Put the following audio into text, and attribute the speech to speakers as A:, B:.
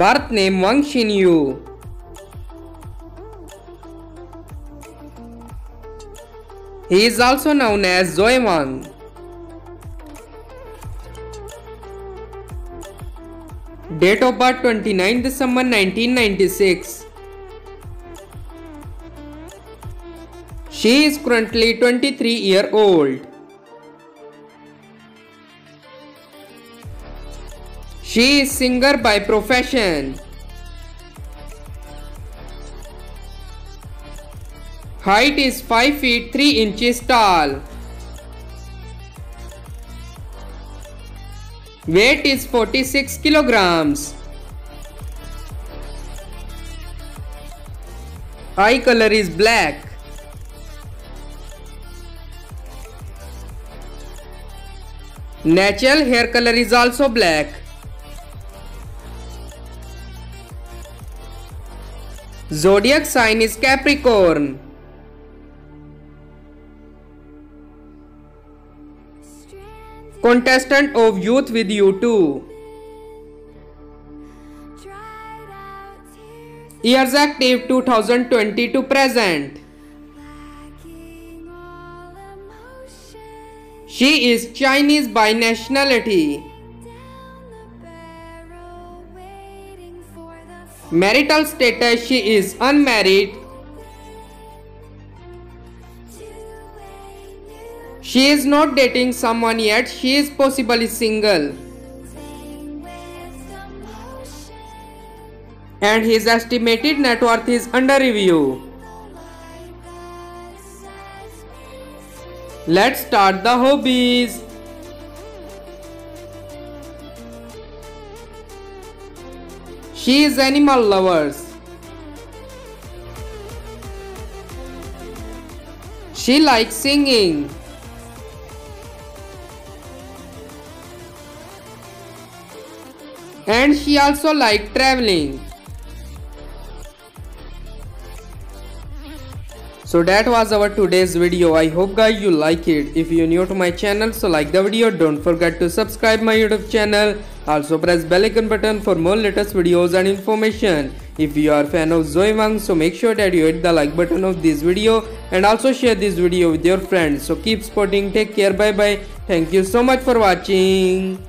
A: Birth name Wang Xinyu. He is also known as Zoe Wang. Date of birth 29 December 1996. She is currently 23 year old. She is singer by profession. Height is 5 feet 3 inches tall. Weight is 46 kilograms. Eye color is black. Natural hair color is also black. Zodiac sign is Capricorn. Contestant of Youth with You 2. Years active 2020 to present. She is Chinese by nationality. Marital status she is unmarried. She is not dating someone yet, she is possibly single. And his estimated net worth is under review. Let's start the hobbies. She is animal lovers. She likes singing. And she also likes traveling. So that was our today's video. I hope guys you like it. If you're new to my channel so like the video. Don't forget to subscribe my YouTube channel. Also press bell icon button for more latest videos and information. If you are fan of Zoe Wang so make sure that you hit the like button of this video and also share this video with your friends. So keep supporting. Take care. Bye bye. Thank you so much for watching.